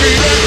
Baby.